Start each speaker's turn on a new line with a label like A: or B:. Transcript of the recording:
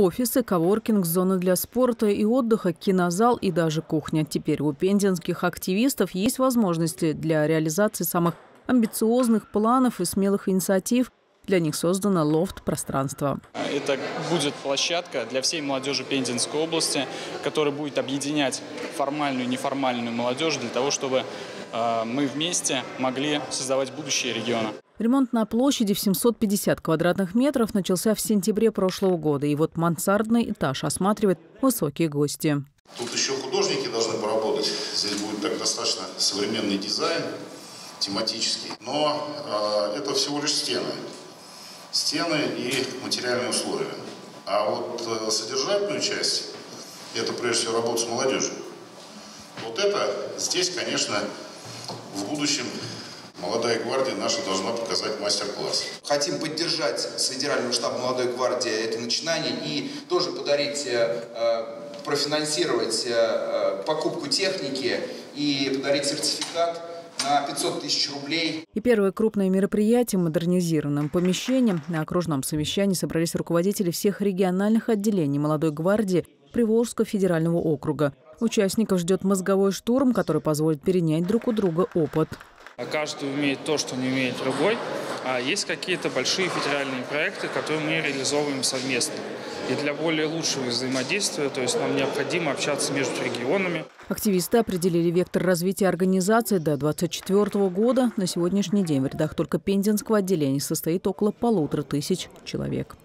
A: Офисы, коворкинг, зоны для спорта и отдыха, кинозал и даже кухня. Теперь у пензенских активистов есть возможности для реализации самых амбициозных планов и смелых инициатив. Для них создано лофт-пространство.
B: Это будет площадка для всей молодежи Пензенской области, которая будет объединять формальную и неформальную молодежь для того, чтобы мы вместе могли создавать будущее региона.
A: Ремонт на площади в 750 квадратных метров начался в сентябре прошлого года. И вот мансардный этаж осматривает высокие гости.
C: Тут еще художники должны поработать. Здесь будет так достаточно современный дизайн, тематический. Но э, это всего лишь стены. Стены и материальные условия. А вот э, содержательную часть, это прежде всего работа с молодежью. Вот это здесь, конечно, в будущем Молодая гвардия наша должна показать мастер-класс.
D: Хотим поддержать с федерального штаба молодой гвардии это начинание и тоже подарить, э, э, профинансировать э, покупку техники и подарить сертификат на 500 тысяч рублей.
A: И первое крупное мероприятие в модернизированном помещении. На окружном совещании собрались руководители всех региональных отделений молодой гвардии Приволжского федерального округа. Участников ждет мозговой штурм, который позволит перенять друг у друга опыт.
B: Каждый умеет то, что не умеет другой. А есть какие-то большие федеральные проекты, которые мы реализовываем совместно. И для более лучшего взаимодействия, то есть нам необходимо общаться между регионами.
A: Активисты определили вектор развития организации до 2024 года. На сегодняшний день в рядах только Пензенского отделения состоит около полутора тысяч человек.